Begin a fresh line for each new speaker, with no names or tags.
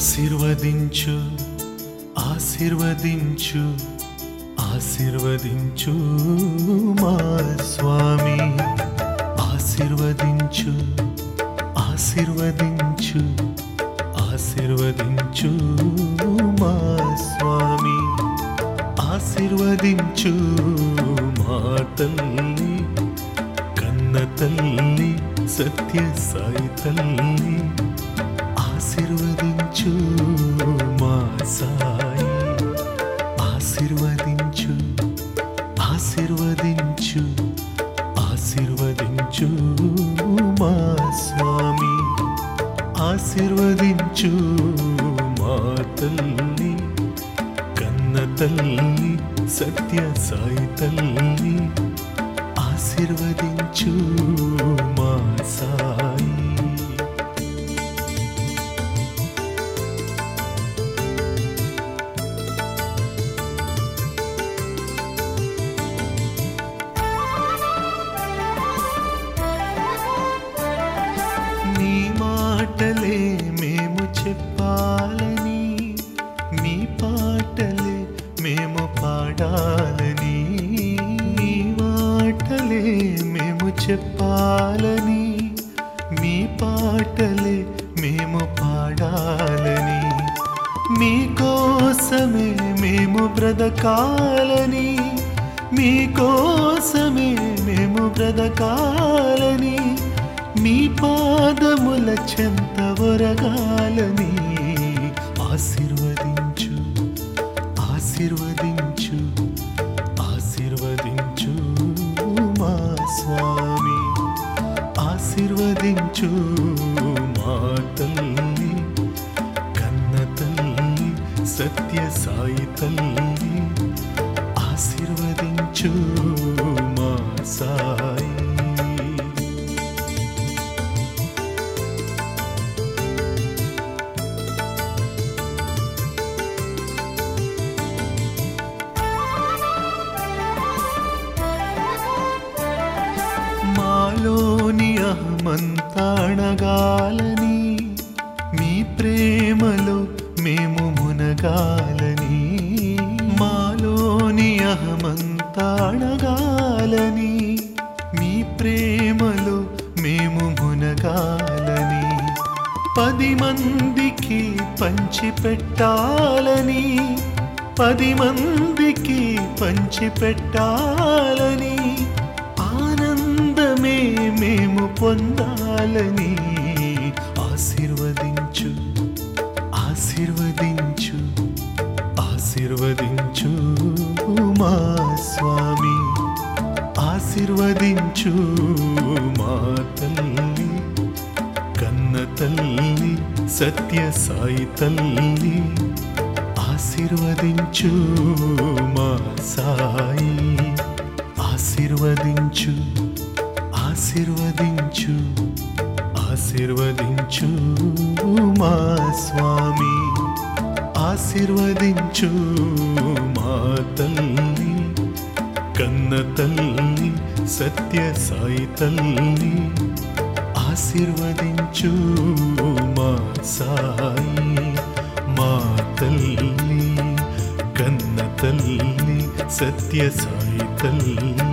ఆశీర్వదించు ఆశీర్వదించు ఆశీర్వదించు మా స్వామి ఆశీర్వదించు ఆశీర్వదించు ఆశీర్వదించు మా స్వామి ఆశీర్వదించు మా తల్లి కన్న తల్లి సత్య సాయి తల్లి. ఆశీర్వదించు మా సాయి. ఆశీర్వదించు ఆశీర్వదించు ఆశీర్వదించు మా స్వామి. ఆశీర్వదించు మా తల్లి కన్న తల్లి సత్య సాయి తల్లి. ఆశీర్వదించు మాటలే మేము చెప్పాలని నీ పాటలే మేము పాడాలని నీ మాటలే మేము చెప్పాలని మీ పాటలే మేము పాడాలని మీకోసమే మేము బ్రతకాలని మీకోసమే మేము బ్రతకాలని పాదముల చెంత ఒరగాలని ఆశీర్వదించు ఆశీర్వదించు ఆశీర్వదించు మా స్వామి ఆశీర్వదించు మా తల్లి కన్న తల్లి సత్య సాయి తల్లి ఆశీర్వదించు మా సాయి. మాలోని మీ ప్రేమలో మేము మునగాలని మాలోని అహమంతాణగాలని మీ ప్రేమలో మేము మునగాలని పది మందికి పంచిపెట్టాలని పది మందికి పంచిపెట్టాలని ఆనందమే మేము పొందాలని ఆశీర్వదించు ఆశీర్వదించు ఆశీర్వదించు మా స్వామి ఆశీర్వదించు మా తల్లి కన్న తల్లి సత్య సాయి తల్లి ఆశీర్వదించు మా సాయి ఆశీర్వదించు ఆశీర్వదించు ఆశీర్వదించు మా స్వామి. ఆశీర్వదించు మా తల్లి కన్న తల్లి సత్య సాయి తల్లి. ఆశీర్వదించు మా సాయి మా తల్లి కన్న తల్లి సత్య సాయి తల్లి.